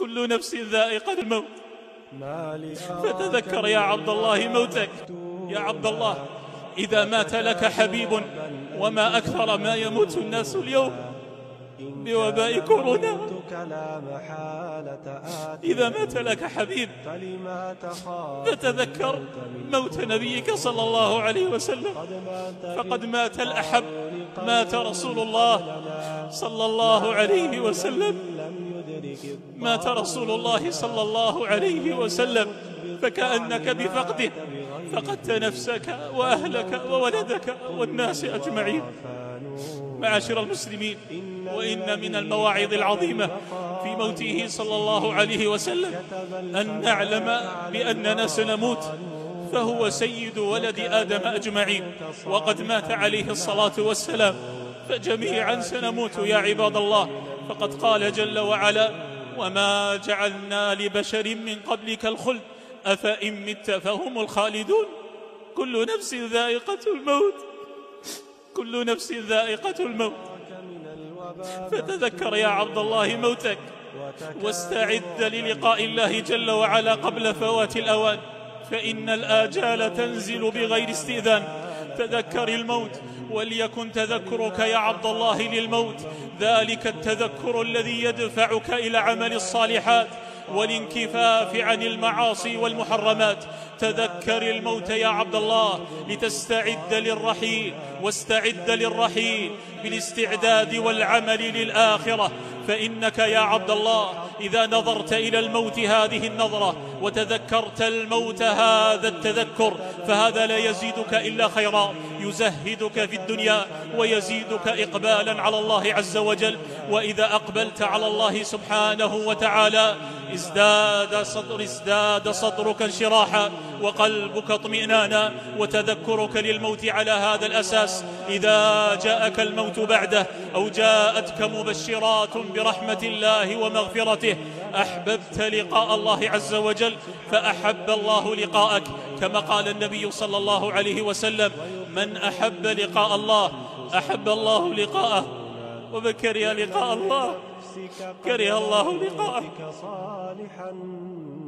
كل نفس ذائقة الموت. فتذكر يا عبد الله موتك. يا عبد الله إذا مات لك حبيب وما أكثر ما يموت الناس اليوم بوباء كورونا. إذا مات لك حبيب فتذكر موت نبيك صلى الله عليه وسلم. فقد مات الأحب مات رسول الله صلى الله عليه وسلم. مات رسول الله صلى الله عليه وسلم فكأنك بفقده. فقدت نفسك وأهلك وولدك والناس أجمعين. معاشر المسلمين وإن من المواعظ العظيمة في موته صلى الله عليه وسلم أن نعلم بأننا سنموت فهو سيد ولد آدم أجمعين. وقد مات عليه الصلاة والسلام فجميعا سنموت يا عباد الله. فقد قال جل وعلا وما جعلنا لبشر من قبلك الخلد أفإن مت فهم الخالدون كل نفس ذائقة الموت كل نفس ذائقة الموت فتذكر يا عبد الله موتك واستعد للقاء الله جل وعلا قبل فوات الأوان فإن الآجال تنزل بغير استئذان تذكر الموت وليكن تذكرك يا عبد الله للموت. ذلك التذكر الذي يدفعك إلى عمل الصالحات والانكفاف عن المعاصي والمحرمات. تذكر الموت يا عبد الله لتستعد للرحيل واستعد للرحيل بالاستعداد والعمل للآخرة. فإنك يا عبد الله إذا نظرت إلى الموت هذه النظرة وتذكرت الموت هذا التذكر فهذا لا يزيدك إلا خيرا. يزهدك في الدنيا ويزيدك إقبالا على الله عز وجل. وإذا أقبلت على الله سبحانه وتعالى ازداد صدر ازداد صدرك انشراحا وقلبك اطمئنانا وتذكرك للموت على هذا الأساس. إذا جاءك الموت بعده أو جاءتك مبشرات برحمة الله ومغفرته أحببت لقاء الله عز وجل فأحب الله لقاءك. كما قال النبي صلى الله عليه وسلم من أحب لقاء الله أحب الله لقاءه. ومن كره لقاء الله. كره الله لقاءه. صالحا.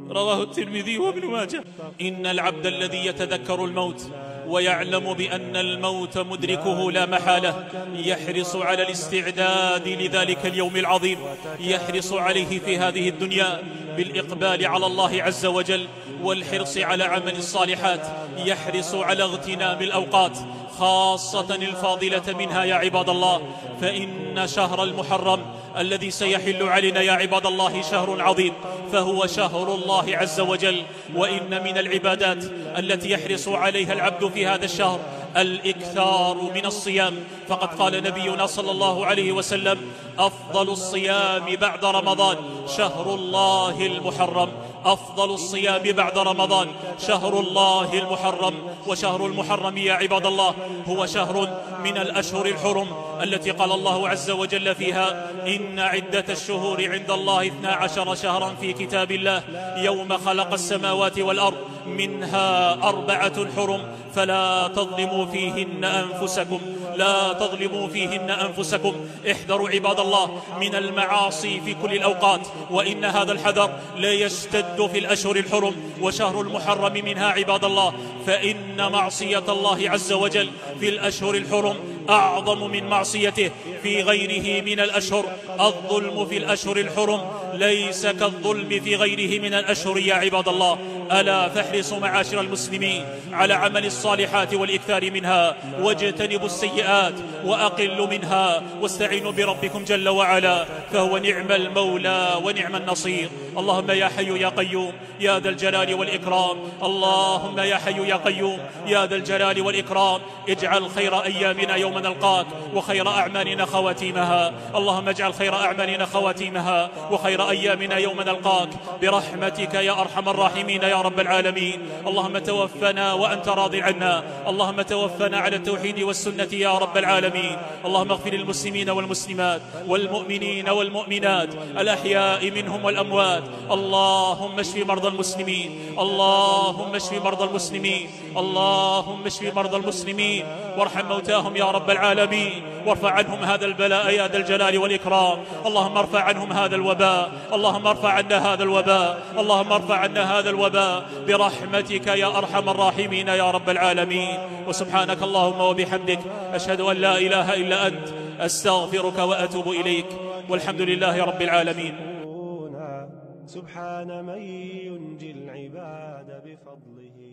رواه الترمذي وابن ماجه. إن العبد الذي يتذكر الموت ويعلم بأن الموت مدركه لا محالة يحرص على الاستعداد لذلك اليوم العظيم. يحرص عليه في هذه الدنيا بالإقبال على الله عز وجل والحرص على عمل الصالحات. يحرص على اغتنام الأوقات خاصة الفاضلة منها يا عباد الله. فإن شهر المحرم الذي سيحل علينا يا عباد الله شهر عظيم فهو شهر الله عز وجل. وإن من العبادات التي يحرص عليها العبد في هذا الشهر الإكثار من الصيام. فقد قال نبينا صلى الله عليه وسلم أفضل الصيام بعد رمضان شهر الله المحرم. أفضل الصيام بعد رمضان. شهر الله المحرم وشهر المحرم يا عباد الله. هو شهر من الأشهر الحرم التي قال الله عز وجل فيها إن عدة الشهور عند الله اثنا عشر شهرا في كتاب الله. يوم خلق السماوات والأرض منها أربعة حرم. فلا تظلموا فيهن أنفسكم. لا تظلموا فيهن أنفسكم. احذروا عباد الله من المعاصي في كل الأوقات وإن هذا الحذر لا يشتد في الأشهر الحرم وشهر المحرم منها عباد الله. فإن معصية الله عز وجل في الأشهر الحرم أعظم من معصيته في غيره من الأشهر. الظلم في الأشهر الحرم ليس كالظلم في غيره من الأشهر يا عباد الله. ألا فاحرصوا معاشر المسلمين على عمل الصالحات والإكثار منها. واجتنبوا السيئات وأقلوا منها. واستعينوا بربكم جل وعلا فهو نعم المولى ونعم النصير. اللهم يا حي يا قيوم يا ذا الجلال والإكرام. اللهم يا حي يا قيوم يا ذا الجلال والإكرام. اجعل خير أيامنا يوم نلقاك وخير أعمالنا خواتيمها. اللهم اجعل خير أعمالنا خواتيمها وخير أيامنا يوم نلقاك برحمتك يا أرحم الراحمين يا رب العالمين. اللهم توفنا وأنت راض عنا. اللهم توفنا على التوحيد والسنة يا رب العالمين. اللهم اغفر للمسلمين والمسلمات والمؤمنين والمؤمنات الأحياء منهم والأموات. اللهم اشف مرضى المسلمين. اللهم اشف مرضى المسلمين. اللهم اشف مرضى المسلمين. وارحم موتاهم يا رب العالمين. وارفع عنهم هذا البلاء يا ذا الجلال والإكرام. اللهم ارفع عنهم هذا الوباء. اللهم ارفع عنا هذا الوباء اللهم ارفع عنا هذا الوباء. برحمتك يا أرحم الراحمين يا رب العالمين. وسبحانك اللهم وبحمدك أشهد أن لا إله إلا أنت أستغفرك وأتوب إليك. والحمد لله رب العالمين. سبحان من ينجي العباد بفضله.